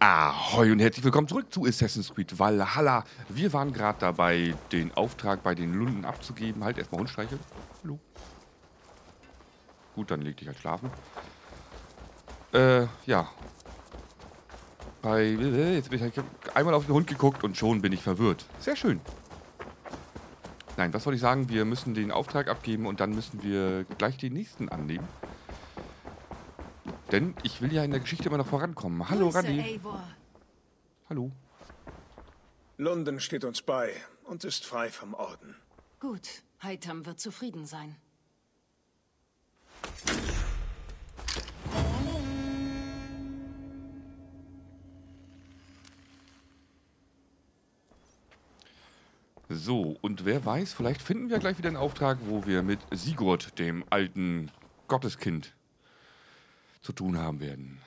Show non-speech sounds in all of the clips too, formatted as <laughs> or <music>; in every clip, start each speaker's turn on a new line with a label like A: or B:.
A: Ahoi und herzlich willkommen zurück zu Assassin's Creed Valhalla. Wir waren gerade dabei, den Auftrag bei den Lunden abzugeben. Halt erstmal Hund streicheln. Hallo. Gut, dann leg dich halt schlafen. Äh, ja. Bei, jetzt bin ich, ich einmal auf den Hund geguckt und schon bin ich verwirrt. Sehr schön. Nein, was soll ich sagen? Wir müssen den Auftrag abgeben und dann müssen wir gleich den nächsten annehmen. Denn ich will ja in der Geschichte immer noch vorankommen. Hallo, Randy. Hallo.
B: London steht uns bei und ist frei vom Orden.
C: Gut, Heitam wird zufrieden sein.
A: So, und wer weiß, vielleicht finden wir gleich wieder einen Auftrag, wo wir mit Sigurd, dem alten Gotteskind, zu tun haben werden.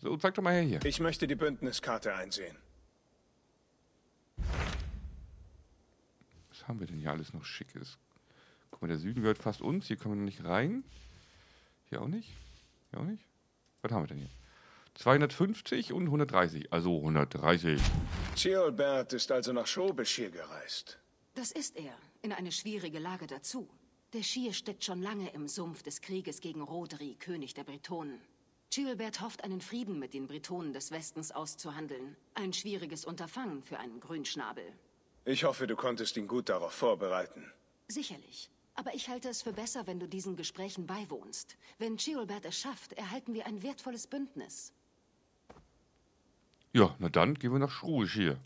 A: So, zeig doch mal her hier.
B: Ich möchte die Bündniskarte einsehen.
A: Was haben wir denn hier alles noch Schickes? Guck mal, der Süden gehört fast uns. Hier kommen wir noch nicht rein. Hier auch nicht. Hier auch nicht. Was haben wir denn hier? 250 und 130. Also 130.
B: Theobert ist also nach Schobeschir gereist.
C: Das ist er, in eine schwierige Lage dazu. Der Schier steckt schon lange im Sumpf des Krieges gegen Rodri, König der Bretonen. Chilbert hofft, einen Frieden mit den Bretonen des Westens auszuhandeln. Ein schwieriges Unterfangen für einen Grünschnabel.
B: Ich hoffe, du konntest ihn gut darauf vorbereiten.
C: Sicherlich. Aber ich halte es für besser, wenn du diesen Gesprächen beiwohnst. Wenn Chilbert es schafft, erhalten wir ein wertvolles Bündnis.
A: Ja, na dann gehen wir nach Schruisch hier.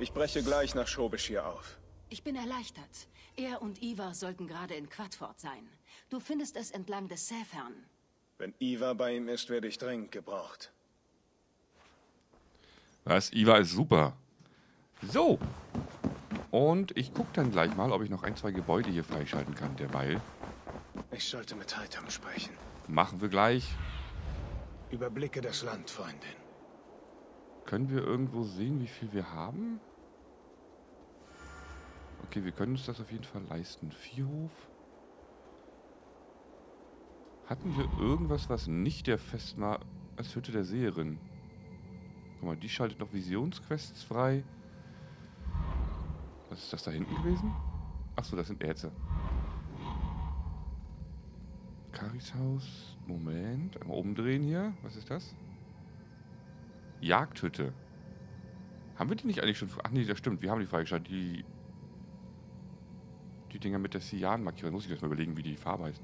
B: Ich breche gleich nach Schobeschir auf.
C: Ich bin erleichtert. Er und Ivar sollten gerade in Quadford sein. Du findest es entlang des Säfern.
B: Wenn Iva bei ihm ist, werde ich dringend gebraucht.
A: Was? Iva ist super. So. Und ich gucke dann gleich mal, ob ich noch ein, zwei Gebäude hier freischalten kann. Derweil
B: Ich sollte mit Heitam sprechen.
A: machen wir gleich.
B: Überblicke das Land, Freundin.
A: Können wir irgendwo sehen, wie viel wir haben? Okay, wir können uns das auf jeden Fall leisten. Vierhof. Hatten wir irgendwas, was nicht der Festma als Hütte der Seherin? Guck mal, die schaltet noch Visionsquests frei. Was ist das da hinten gewesen? Achso, das sind Erze. Karis Haus. Moment. Einmal umdrehen hier. Was ist das? Jagdhütte. Haben wir die nicht eigentlich schon... Ach nee, das stimmt. Wir haben die freigeschaltet. Die... Die Dinger mit der Cyan-Markierung. Muss ich jetzt mal überlegen, wie die Farbe heißt.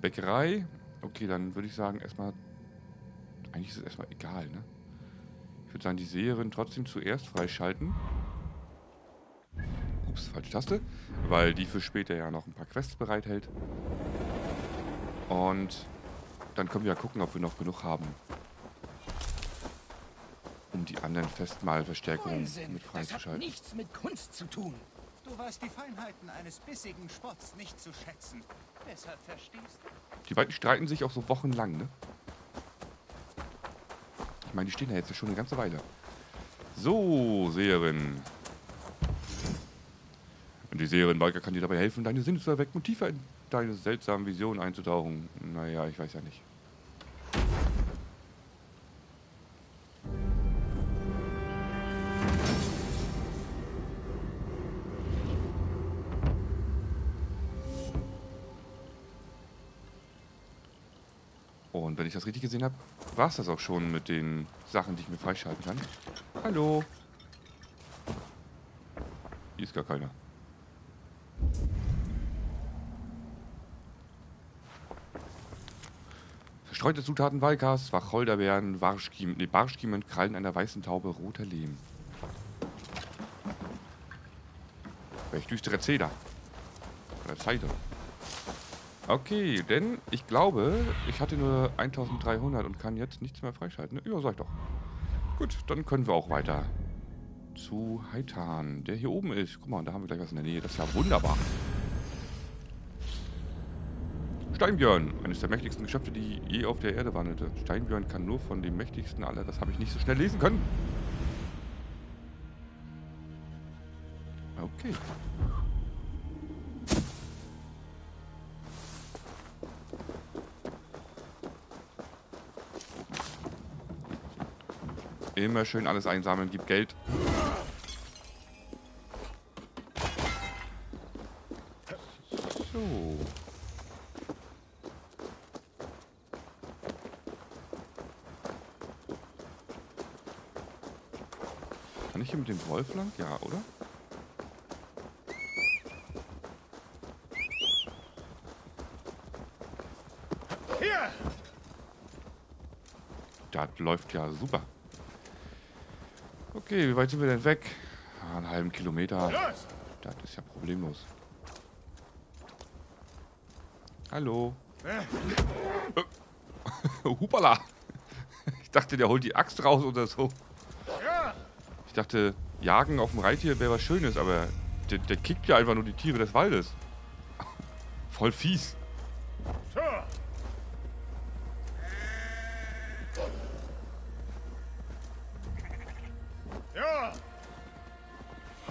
A: Bäckerei. Okay, dann würde ich sagen, erstmal... Eigentlich ist es erstmal egal, ne? Ich würde sagen, die Seherin trotzdem zuerst freischalten. Ups, falsche Taste. Weil die für später ja noch ein paar Quests bereithält. Und dann können wir ja gucken, ob wir noch genug haben. Um die anderen Festmahlverstärkungen
D: Unsinn.
A: mit
D: Das hat
A: freizuschalten.
D: nichts mit Kunst zu tun. Du weißt die Feinheiten eines bissigen Sports nicht zu schätzen. Deshalb verstehst du.
A: Die beiden streiten sich auch so wochenlang, ne? Ich meine, die stehen da jetzt schon eine ganze Weile. So, Seherin. Und die Seherin Walker kann dir dabei helfen, deine Sinne zu erwecken und tiefer in deine seltsamen Visionen einzutauchen. Naja, ich weiß ja nicht. Ich das richtig gesehen habe, war es das auch schon mit den Sachen, die ich mir freischalten kann. Hallo. Hier ist gar keiner. Verstreute Zutaten Walkas, Wacholderbeeren, Barschkiemen, nee, Barschkiemen, Krallen einer weißen Taube, roter Lehm. Welch düstere Zeder. Oder Seite. Okay, denn ich glaube, ich hatte nur 1300 und kann jetzt nichts mehr freischalten. Ja, sag ich doch. Gut, dann können wir auch weiter zu Heitan, der hier oben ist. Guck mal, da haben wir gleich was in der Nähe. Das ist ja wunderbar. Steinbjörn, eines der mächtigsten Geschöpfe, die je auf der Erde wandelte. Steinbjörn kann nur von dem mächtigsten aller, das habe ich nicht so schnell lesen können. Okay. Immer schön alles einsammeln, gib Geld. So. Kann ich hier mit dem Wolf lang? Ja, oder?
B: Hier!
A: Das läuft ja super. Okay, wie weit sind wir denn weg? Ah, einen halben Kilometer. Das ist ja problemlos. Hallo. <laughs> Hupala. Ich dachte, der holt die Axt raus oder so. Ich dachte, jagen auf dem Reittier wäre was Schönes, aber der, der kickt ja einfach nur die Tiere des Waldes. <laughs> Voll fies.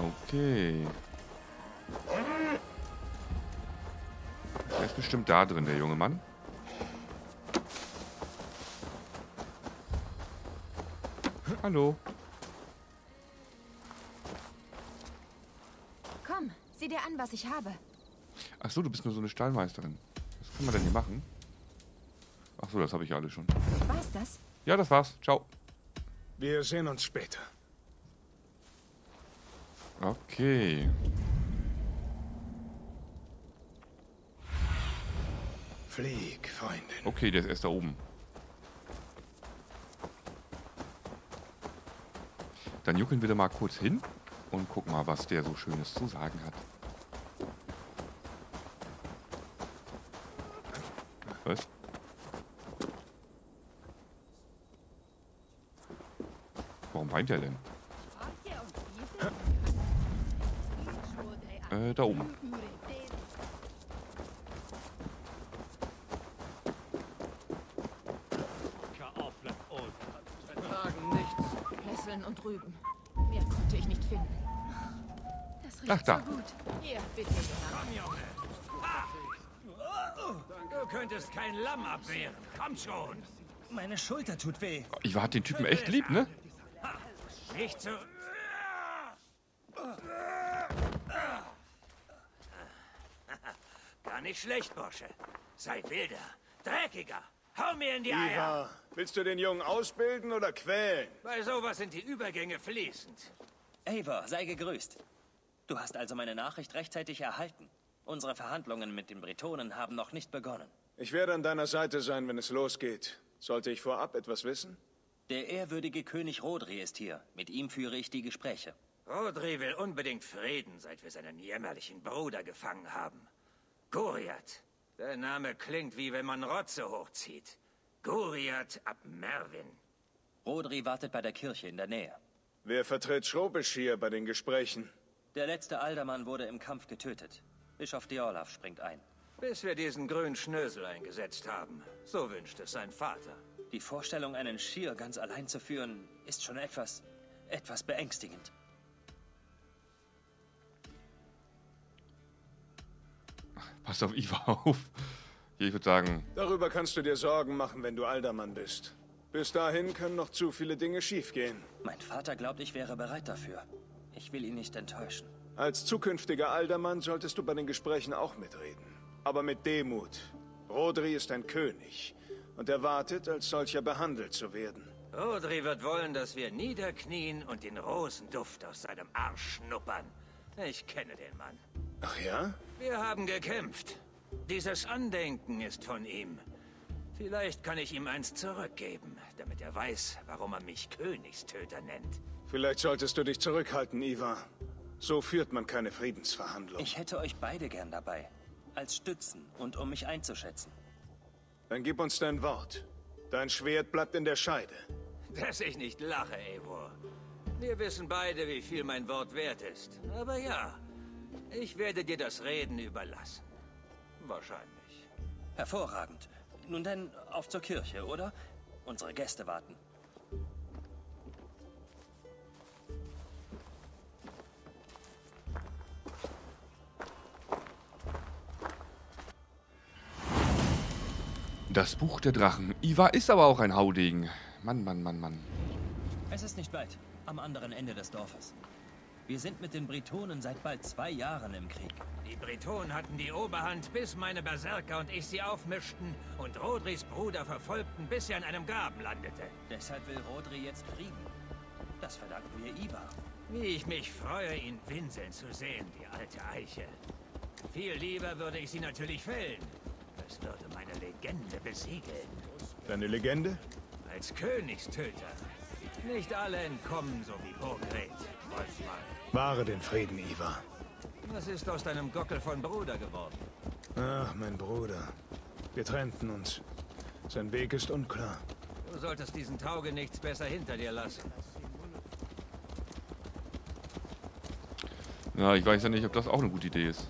A: Okay. Der ist bestimmt da drin, der junge Mann. Hallo.
E: Komm, sieh dir an, was ich habe.
A: Ach so, du bist nur so eine Stallmeisterin. Was kann man denn hier machen? Ach so, das habe ich ja alles schon.
E: War's das?
A: Ja, das war's. Ciao.
B: Wir sehen uns später.
A: Okay.
B: Flieg, Freundin.
A: Okay, der ist erst da oben. Dann juckeln wir da mal kurz hin und gucken mal, was der so Schönes zu sagen hat. Was? Warum weint er denn? Äh, da oben.
E: Fesseln und Rüben. Mehr konnte ich nicht finden. Das riecht
A: Ach, da.
E: so gut. Hier, bitte, Junge.
F: Du könntest kein Lamm abwehren. Komm schon.
D: Meine Schulter tut weh.
A: Iva hat den Typen echt lieb, ne?
F: Nicht so. Gar nicht schlecht, Bursche. Sei wilder, dreckiger. Hau mir in die Eier.
B: Iva, willst du den Jungen ausbilden oder quälen?
F: Bei sowas sind die Übergänge fließend.
G: Eivor, sei gegrüßt. Du hast also meine Nachricht rechtzeitig erhalten. Unsere Verhandlungen mit den Bretonen haben noch nicht begonnen.
B: Ich werde an deiner Seite sein, wenn es losgeht. Sollte ich vorab etwas wissen?
G: Der ehrwürdige König Rodri ist hier. Mit ihm führe ich die Gespräche.
F: Rodri will unbedingt Frieden, seit wir seinen jämmerlichen Bruder gefangen haben. Guriat. Der Name klingt wie wenn man Rotze hochzieht. Guriat ab Merwin.
G: Rodri wartet bei der Kirche in der Nähe.
B: Wer vertritt Schrobisch hier bei den Gesprächen?
G: Der letzte Aldermann wurde im Kampf getötet. Bischof Diorlaf springt ein.
F: Bis wir diesen grünen Schnösel eingesetzt haben. So wünscht es sein Vater.
G: Die Vorstellung, einen Schier ganz allein zu führen, ist schon etwas, etwas beängstigend.
A: Passt auf Iva <laughs> auf. Hier, ich würde sagen,
B: Darüber kannst du dir Sorgen machen, wenn du Aldermann bist. Bis dahin können noch zu viele Dinge schiefgehen.
G: Mein Vater glaubt, ich wäre bereit dafür. Ich will ihn nicht enttäuschen.
B: Als zukünftiger Aldermann solltest du bei den Gesprächen auch mitreden. Aber mit Demut. Rodri ist ein König und erwartet, als solcher behandelt zu werden.
F: Rodri wird wollen, dass wir niederknien und den Rosenduft aus seinem Arsch schnuppern. Ich kenne den Mann.
B: Ach ja?
F: Wir haben gekämpft. Dieses Andenken ist von ihm. Vielleicht kann ich ihm eins zurückgeben, damit er weiß, warum er mich Königstöter nennt.
B: Vielleicht solltest du dich zurückhalten, Iva. So führt man keine Friedensverhandlung.
G: Ich hätte euch beide gern dabei. Als Stützen und um mich einzuschätzen.
B: Dann gib uns dein Wort. Dein Schwert bleibt in der Scheide.
F: Dass ich nicht lache, Eivor. Wir wissen beide, wie viel mein Wort wert ist. Aber ja, ich werde dir das Reden überlassen. Wahrscheinlich.
G: Hervorragend. Nun denn, auf zur Kirche, oder? Unsere Gäste warten.
A: das Buch der Drachen. Iva ist aber auch ein Haudegen. Mann, Mann, Mann, Mann.
G: Es ist nicht weit, am anderen Ende des Dorfes. Wir sind mit den Britonen seit bald zwei Jahren im Krieg.
F: Die Bretonen hatten die Oberhand, bis meine Berserker und ich sie aufmischten und Rodris Bruder verfolgten, bis er in einem Graben landete.
G: Deshalb will Rodri jetzt Frieden. Das verdanken wir Ivar.
F: Wie ich mich freue, ihn winseln zu sehen, die alte Eiche. Viel lieber würde ich sie natürlich fällen. Es würde meine Legende besiegeln.
B: Deine Legende?
F: Als Königstöter. Nicht alle entkommen, so wie Burgred. Wolfmann.
B: Wahre den Frieden, Ivar.
F: Was ist aus deinem Gockel von Bruder geworden?
B: Ach, mein Bruder. Wir trennten uns. Sein Weg ist unklar.
F: Du solltest diesen Tauge nichts besser hinter dir lassen.
A: Ja, ich weiß ja nicht, ob das auch eine gute Idee ist.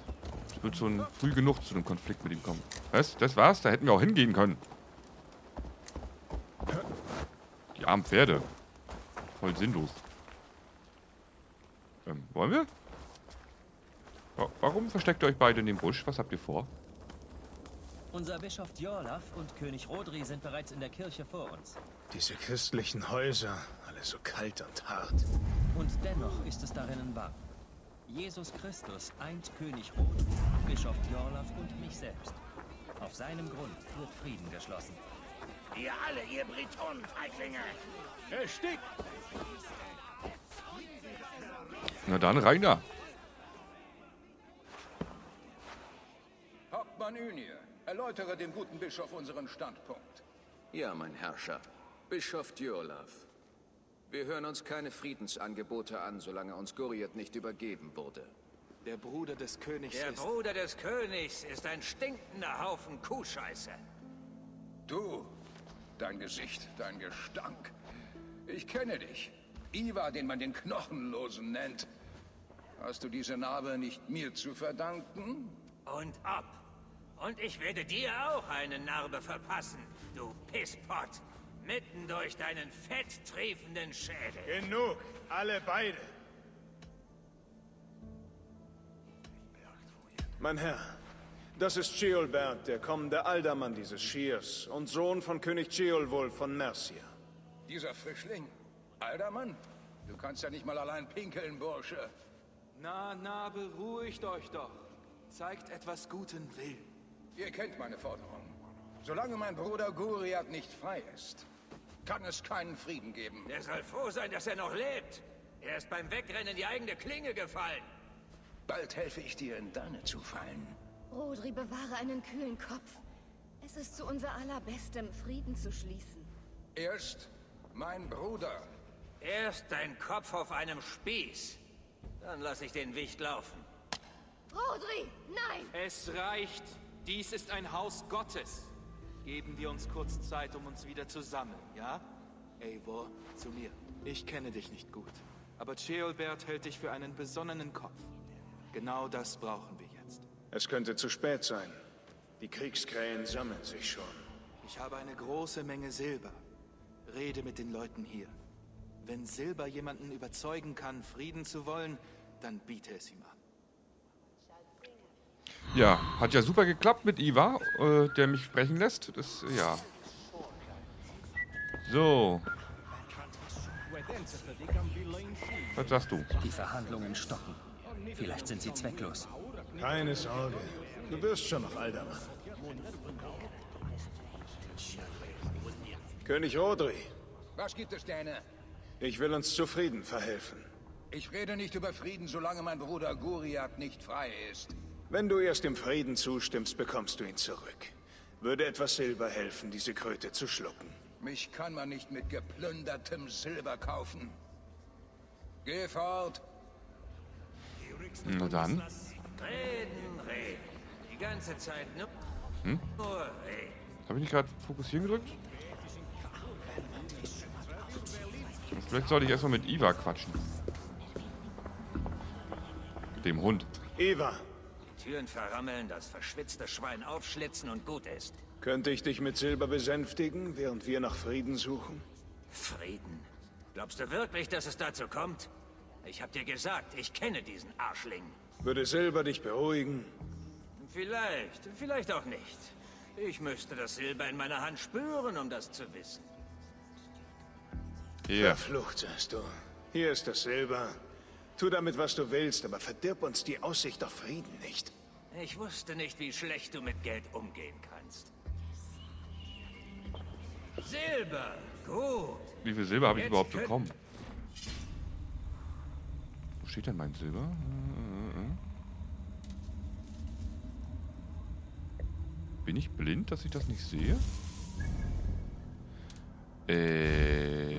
A: Es wird schon früh genug zu einem Konflikt mit ihm kommen. Was? Das war's? Da hätten wir auch hingehen können. Die armen Pferde. Voll sinnlos. Ähm, wollen wir? Wa- Warum versteckt ihr euch beide in dem Busch? Was habt ihr vor?
G: Unser Bischof Djorlaf und König Rodri sind bereits in der Kirche vor uns.
B: Diese christlichen Häuser, alle so kalt und hart.
G: Und dennoch ist es darinnen wahr. Jesus Christus eint König Rodri, Bischof Djorlaf und mich selbst. Auf seinem Grund wird Frieden geschlossen.
F: Ihr alle, ihr Britonen-Feiglinge!
D: Erstickt!
A: Na dann, rein da.
H: Hauptmann Unir, erläutere dem guten Bischof unseren Standpunkt.
I: Ja, mein Herrscher. Bischof Djurlav. Wir hören uns keine Friedensangebote an, solange uns Guriat nicht übergeben wurde.
J: Der Bruder des Königs
F: Der
J: ist...
F: Bruder des Königs ist ein stinkender Haufen Kuhscheiße.
H: Du, dein Gesicht, dein Gestank. Ich kenne dich. Ivar, den man den Knochenlosen nennt. Hast du diese Narbe nicht mir zu verdanken?
F: Und ob. Und ich werde dir auch eine Narbe verpassen, du Pisspott. Mitten durch deinen fetttriefenden Schädel.
B: Genug, alle beide. Mein Herr, das ist Ceolbert, der kommende Aldermann dieses Schiers und Sohn von König Ceolwulf von Mercia.
H: Dieser Frischling? Aldermann? Du kannst ja nicht mal allein pinkeln, Bursche.
J: Na, na, beruhigt euch doch. Zeigt etwas guten Willen.
H: Ihr kennt meine Forderung. Solange mein Bruder Guriat nicht frei ist, kann es keinen Frieden geben.
F: Er soll froh sein, dass er noch lebt. Er ist beim Wegrennen in die eigene Klinge gefallen.
H: Bald helfe ich dir, in deine zu fallen.
E: Rodri, bewahre einen kühlen Kopf. Es ist zu unser allerbestem, Frieden zu schließen.
H: Erst mein Bruder.
F: Erst dein Kopf auf einem Spieß. Dann lass ich den Wicht laufen.
E: Rodri, nein!
J: Es reicht. Dies ist ein Haus Gottes. Geben wir uns kurz Zeit, um uns wieder zu sammeln, ja? Eivor, zu mir. Ich kenne dich nicht gut. Aber Ceolbert hält dich für einen besonnenen Kopf. Genau das brauchen wir jetzt.
B: Es könnte zu spät sein. Die Kriegskrähen sammeln sich schon.
J: Ich habe eine große Menge Silber. Rede mit den Leuten hier. Wenn Silber jemanden überzeugen kann, Frieden zu wollen, dann biete es ihm an.
A: Ja, hat ja super geklappt mit Ivar, äh, der mich sprechen lässt. Das, ja. So. Was sagst du?
G: Die Verhandlungen stocken. Vielleicht sind sie zwecklos.
B: Keine Sorge. Du wirst schon noch Aldermann. König Rodri,
H: Was gibt es, Däne?
B: ich will uns zu Frieden verhelfen.
H: Ich rede nicht über Frieden, solange mein Bruder Guriat nicht frei ist.
B: Wenn du erst dem Frieden zustimmst, bekommst du ihn zurück. Würde etwas Silber helfen, diese Kröte zu schlucken.
H: Mich kann man nicht mit geplündertem Silber kaufen. Geh fort.
A: Na dann.
F: Reden, reden. Die ganze Zeit nur,
A: Hm?
F: nur reden.
A: Habe ich nicht gerade fokussieren gedrückt? Vielleicht sollte ich erstmal mit Ivar quatschen. Dem Hund.
B: Eva,
F: Die Türen verrammeln, das verschwitzte Schwein aufschlitzen und gut ist.
B: könnte ich dich mit Silber besänftigen, während wir nach Frieden suchen?
F: Frieden. Glaubst du wirklich, dass es dazu kommt? Ich hab dir gesagt, ich kenne diesen Arschling.
B: Würde Silber dich beruhigen?
F: Vielleicht, vielleicht auch nicht. Ich müsste das Silber in meiner Hand spüren, um das zu wissen.
A: Hier.
B: Verflucht, sagst du. Hier ist das Silber. Tu damit, was du willst, aber verdirb uns die Aussicht auf Frieden nicht.
F: Ich wusste nicht, wie schlecht du mit Geld umgehen kannst. Silber, gut.
A: Wie viel Silber habe ich überhaupt bekommen? Wo steht denn mein Silber? Bin ich blind, dass ich das nicht sehe? Äh.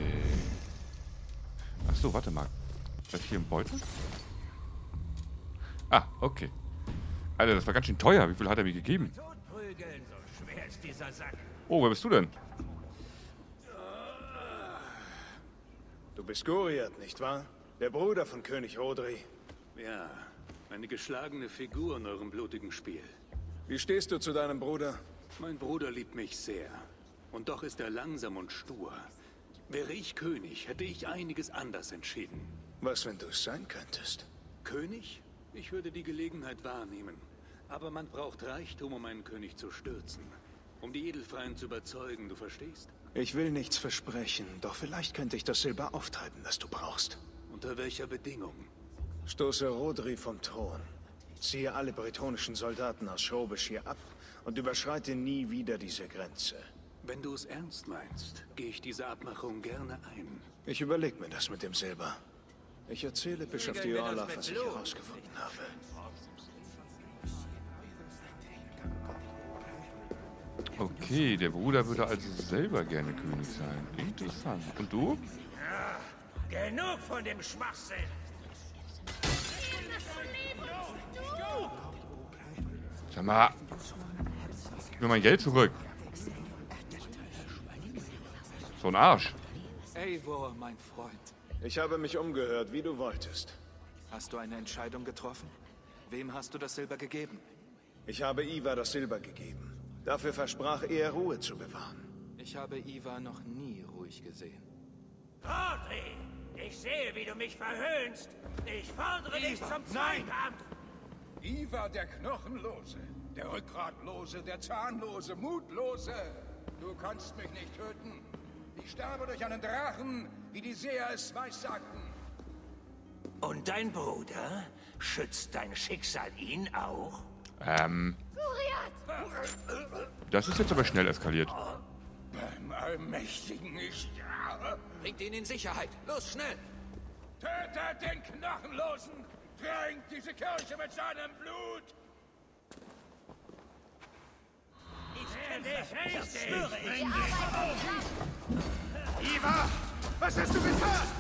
A: Achso, warte mal. Vielleicht hier im Beutel? Ah, okay. Alter, das war ganz schön teuer. Wie viel hat er mir gegeben?
F: Totprügeln, so schwer ist dieser Sack.
A: Oh, wer bist du denn?
B: Du bist Goriat, nicht wahr? Der Bruder von König Rodri.
K: Ja, eine geschlagene Figur in eurem blutigen Spiel.
B: Wie stehst du zu deinem Bruder?
K: Mein Bruder liebt mich sehr. Und doch ist er langsam und stur. Wäre ich König, hätte ich einiges anders entschieden.
B: Was, wenn du es sein könntest?
K: König? Ich würde die Gelegenheit wahrnehmen. Aber man braucht Reichtum, um einen König zu stürzen. Um die Edelfreien zu überzeugen, du verstehst?
B: Ich will nichts versprechen, doch vielleicht könnte ich das Silber auftreiben, das du brauchst.
K: Unter welcher Bedingung?
B: Stoße Rodri vom Thron. Ziehe alle bretonischen Soldaten aus Schobisch hier ab und überschreite nie wieder diese Grenze.
K: Wenn du es ernst meinst, gehe ich diese Abmachung gerne ein.
B: Ich überleg mir das mit dem Silber. Ich erzähle Bischof
F: mit
B: was ich herausgefunden habe.
A: Okay, der Bruder würde also selber gerne König sein. Interessant. Und du?
F: Genug von dem Schwachsinn.
A: Sag mal. Gib mir mein Geld zurück. So ein Arsch.
J: Eivor, mein Freund.
B: Ich habe mich umgehört, wie du wolltest.
J: Hast du eine Entscheidung getroffen? Wem hast du das Silber gegeben?
B: Ich habe Iva das Silber gegeben. Dafür versprach er, Ruhe zu bewahren.
J: Ich habe Iva noch nie ruhig gesehen.
F: Rodri, ich sehe, wie du mich verhöhnst. Ich fordere dich zum Zweikampf.
H: Iva der Knochenlose, der Rückgratlose, der Zahnlose, Mutlose. Du kannst mich nicht töten. Ich sterbe durch einen Drachen, wie die Seher es weissagten.
F: Und dein Bruder? Schützt dein Schicksal ihn auch?
A: Ähm, das ist jetzt aber schnell eskaliert.
H: Beim Allmächtigen ist...
I: Bringt ihn in Sicherheit. Los, schnell!
H: Tötet den Knochenlosen! Tränkt diese Kirche mit seinem Blut!
F: Ich richtig.
B: Iva! Was hast du getan?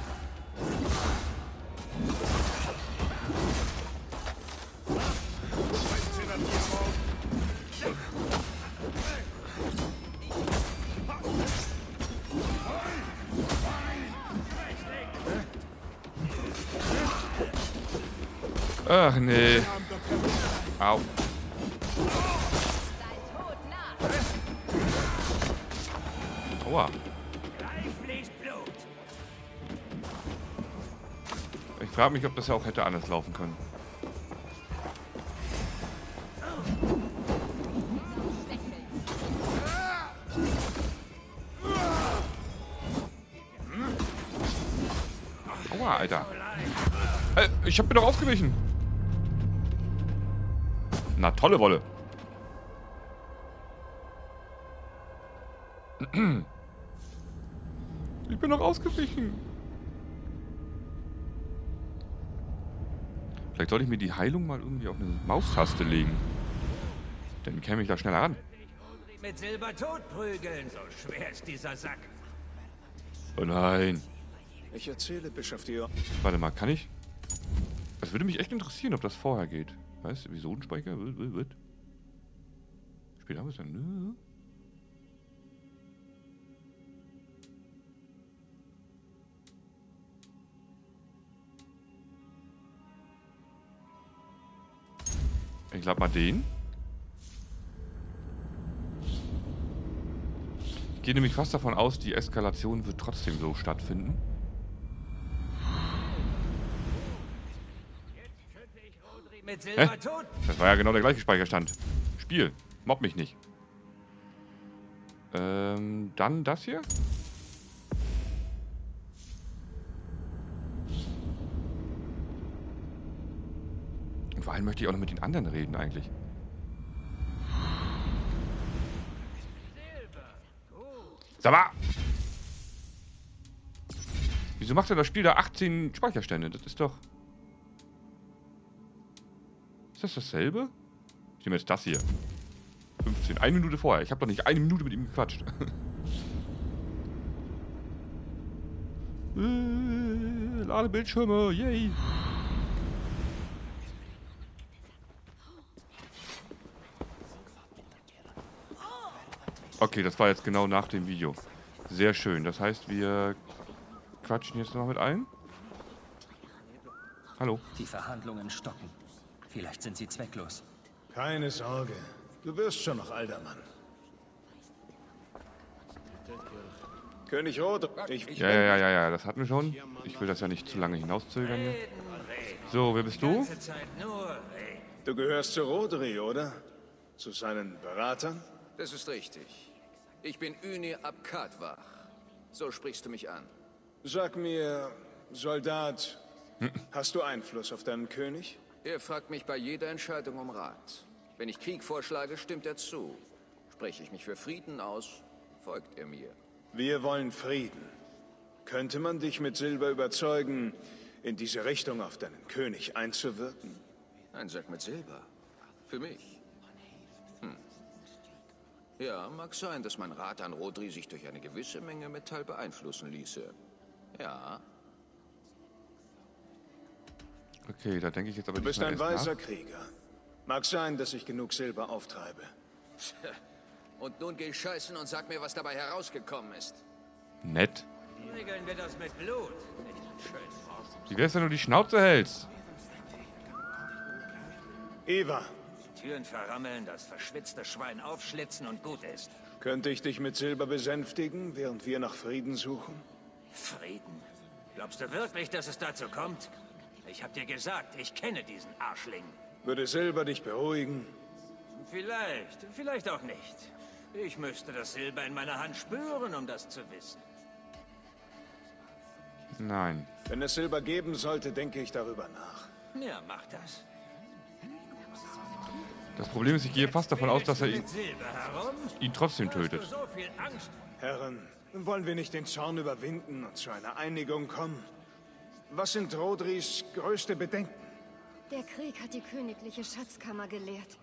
A: Ach nee. Au. Aua. Frage mich, ob das ja auch hätte anders laufen können. Aua, Alter. Äh, ich hab mir doch ausgewichen. Na, tolle Wolle. <clears throat> Ich bin doch ausgewichen. Vielleicht sollte ich mir die Heilung mal irgendwie auf eine Maustaste legen. Dann käme ich da schneller ran.
F: Mit Silber totprügeln, so schwer ist dieser Sack.
A: Oh nein.
B: Ich erzähle Bischof Dior.
A: Warte mal, kann ich? Es würde mich echt interessieren, ob das vorher geht. Weißt du, Episodenspeicher? Wird, wird, wird. Später haben wir es dann. Ich glaube mal den. Ich gehe nämlich fast davon aus, die Eskalation wird trotzdem so stattfinden. Hä? Das war ja genau der gleiche Speicherstand. Spiel. Mobb mich nicht. Ähm, dann das hier. Vor allem möchte ich auch noch mit den anderen reden eigentlich. Sag mal! Wieso macht denn das Spiel da 18 Speicherstände? Das ist doch... Ist das dasselbe? Ich nehme jetzt das hier. 15. Eine Minute vorher. Ich habe doch nicht eine Minute mit ihm gequatscht. <laughs> äh, Ladebildschirme, yay! Okay, das war jetzt genau nach dem Video. Sehr schön. Das heißt, wir quatschen jetzt noch mit allen. Hallo.
G: Die Verhandlungen stocken. Vielleicht sind sie zwecklos.
B: Keine Sorge. Du wirst schon noch alter Mann. König Rot, ich...
A: Ja, ja, ja, ja, ja, das hatten wir schon. Ich will das ja nicht zu lange hinauszögern hier. So, wer bist du?
B: Du gehörst zu Rodri, oder? Zu seinen Beratern?
I: Das ist richtig. Ich bin Üni Abkatwach. So sprichst du mich an.
B: Sag mir, Soldat, hast du Einfluss auf deinen König?
I: Er fragt mich bei jeder Entscheidung um Rat. Wenn ich Krieg vorschlage, stimmt er zu. Spreche ich mich für Frieden aus, folgt er mir.
B: Wir wollen Frieden. Könnte man dich mit Silber überzeugen, in diese Richtung auf deinen König einzuwirken?
I: Ein Sack mit Silber. Für mich. Ja, mag sein, dass mein Rat an Rodri sich durch eine gewisse Menge Metall beeinflussen ließe. Ja.
A: Okay, da denke ich jetzt aber
B: Du bist ein weiser
A: nach.
B: Krieger. Mag sein, dass ich genug Silber auftreibe.
I: Und nun geh scheißen und sag mir, was dabei herausgekommen ist.
A: Nett.
F: Regeln wir das mit Blut.
A: Wie wär's, wenn du die Schnauze hältst?
B: Eva,
F: Türen verrammeln, das verschwitzte Schwein aufschlitzen und gut ist.
B: könnte ich dich mit Silber besänftigen, während wir nach Frieden suchen?
F: Frieden. Glaubst du wirklich, dass es dazu kommt? Ich hab dir gesagt, ich kenne diesen Arschling.
B: Würde Silber dich beruhigen?
F: Vielleicht, vielleicht auch nicht. Ich müsste das Silber in meiner Hand spüren, um das zu wissen.
A: Nein.
B: Wenn es Silber geben sollte, denke ich darüber nach.
F: Ja, mach das.
A: Das Problem ist, ich gehe fast davon aus, dass er ihn, ihn trotzdem tötet.
F: so viel Angst?
B: Herren, wollen wir nicht den Zorn überwinden und zu einer Einigung kommen? Was sind Rodris größte Bedenken?
E: Der Krieg hat die königliche Schatzkammer gelehrt.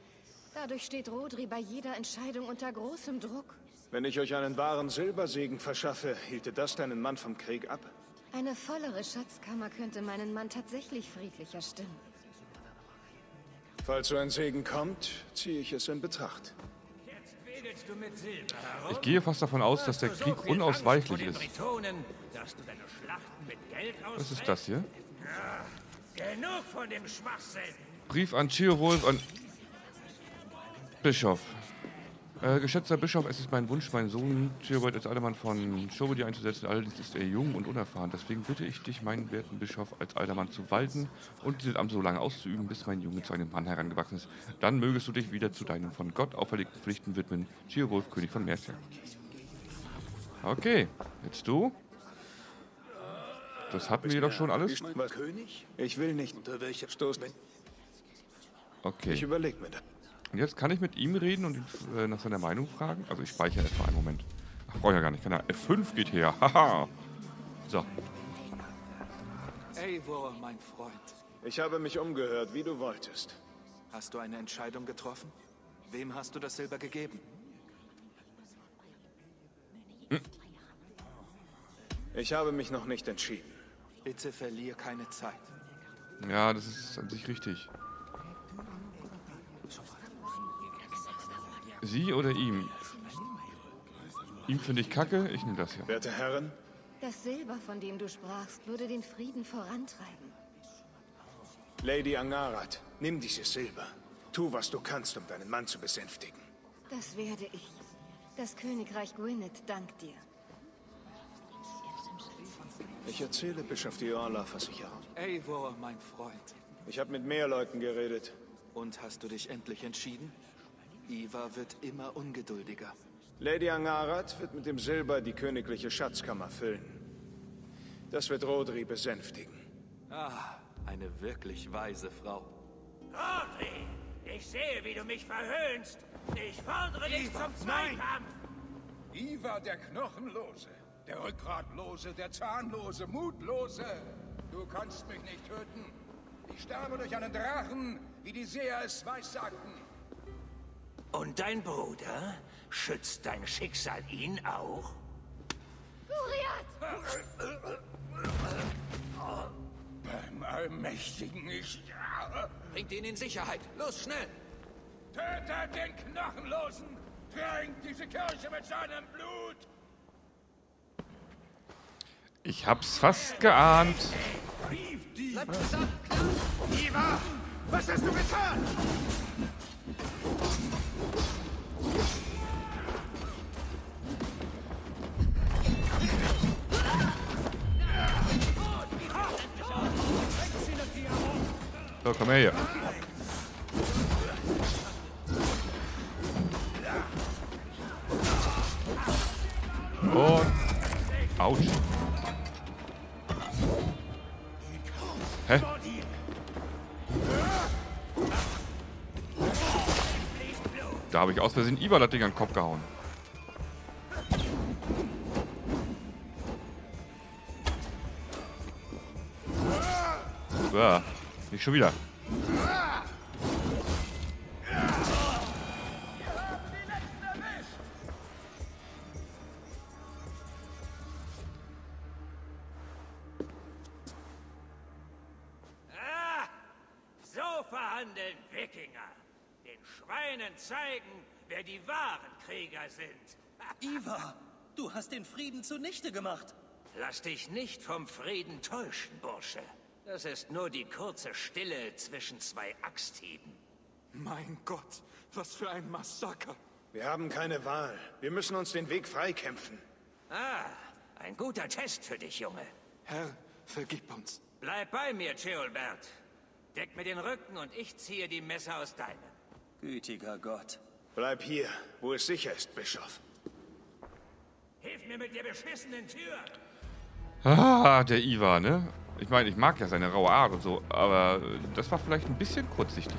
E: Dadurch steht Rodri bei jeder Entscheidung unter großem Druck.
B: Wenn ich euch einen wahren Silbersegen verschaffe, hielte das deinen Mann vom Krieg ab?
E: Eine vollere Schatzkammer könnte meinen Mann tatsächlich friedlicher stimmen.
B: Falls so ein Segen kommt, ziehe ich es in Betracht.
A: Ich gehe fast davon aus, dass der Krieg unausweichlich ist. Was ist das hier? Brief an Cheerwolf an Bischof. Äh, geschätzter Bischof, es ist mein Wunsch, meinen Sohn Cheerwolf als alter Mann von Shobody einzusetzen. Allerdings ist er jung und unerfahren. Deswegen bitte ich dich, meinen werten Bischof, als alter Mann zu walten und dieses Amt so lange auszuüben, bis mein Junge zu einem Mann herangewachsen ist. Dann mögest du dich wieder zu deinen von Gott auferlegten Pflichten widmen. Cheerwolf, König von Mercia. Okay, jetzt du. Das hatten wir doch schon alles.
B: Ich will nicht.
K: Unter welcher
B: Stoß.
A: Okay.
B: Ich überleg mir das.
A: Und jetzt kann ich mit ihm reden und ihn äh, nach seiner Meinung fragen. Also ich speichere erstmal einen Moment. Ach, brauche ich ja gar nicht. Kann er. F5 geht her. <laughs> Haha. So.
J: Eivor, mein Freund.
B: Ich habe mich umgehört, wie du wolltest.
J: Hast du eine Entscheidung getroffen? Wem hast du das Silber gegeben?
B: Ich habe mich noch nicht entschieden.
J: Bitte verlier keine Zeit.
A: Ja, das ist an sich richtig. Sie oder ihm? Ihm finde ich kacke, ich nehme das hier.
B: Werte Herren,
E: Das Silber, von dem du sprachst, würde den Frieden vorantreiben.
B: Lady Angarat, nimm dieses Silber. Tu, was du kannst, um deinen Mann zu besänftigen.
E: Das werde ich. Das Königreich Gwynedd dankt dir.
B: Ich erzähle Bischof Diorla, was ich habe.
J: Eivor, mein Freund.
B: Ich habe mit mehr Leuten geredet.
J: Und hast du dich endlich entschieden? Iva wird immer ungeduldiger.
B: Lady Angarat wird mit dem Silber die königliche Schatzkammer füllen. Das wird Rodri besänftigen.
J: Ah, eine wirklich weise Frau.
F: Rodri, ich sehe, wie du mich verhöhnst. Ich fordere dich
H: Iva,
F: zum Zweikampf.
H: Iva der Knochenlose, der Rückgratlose, der Zahnlose, Mutlose. Du kannst mich nicht töten. Ich sterbe durch einen Drachen, wie die Seher es weissagten.
F: Und dein Bruder? Schützt dein Schicksal ihn auch?
E: Guriat!
H: Beim Allmächtigen ich...
I: Bringt ihn in Sicherheit. Los, schnell!
H: Tötet den Knochenlosen! Tränkt diese Kirche mit seinem Blut!
A: Ich hab's fast geahnt.
I: Bleib zusammen!
B: Iva! Was hast du getan?
A: So, komm her hier. Und. Autsch. Hä? Da habe ich aus Versehen Iva das Ding an den Kopf gehauen. Nicht schon wieder.
F: Ah, so verhandeln Wikinger. Den Schweinen zeigen, wer die wahren Krieger sind. <laughs>
G: Iva, du hast den Frieden zunichte gemacht.
F: Lass dich nicht vom Frieden täuschen, Bursche. Das ist nur die kurze Stille zwischen zwei Axthieben.
J: Mein Gott, was für ein Massaker.
B: Wir haben keine Wahl. Wir müssen uns den Weg freikämpfen.
F: Ah, ein guter Test für dich, Junge.
J: Herr, vergib uns.
F: Bleib bei mir, Ceolbert. Deck mir den Rücken und ich ziehe die Messer aus deinem.
G: Gütiger Gott.
B: Bleib hier, wo es sicher ist, Bischof.
F: Hilf mir mit der beschissenen Tür.
A: Ah, der Iva, ne? Ich meine, ich mag ja seine raue Art und so, aber das war vielleicht ein bisschen kurzsichtig.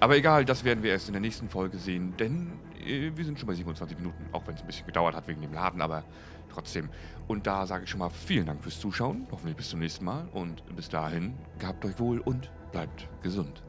A: Aber egal, das werden wir erst in der nächsten Folge sehen, denn äh, wir sind schon bei 27 Minuten, auch wenn es ein bisschen gedauert hat wegen dem Laden, aber trotzdem. Und da sage ich schon mal vielen Dank fürs Zuschauen, hoffentlich bis zum nächsten Mal und bis dahin, gehabt euch wohl und bleibt gesund.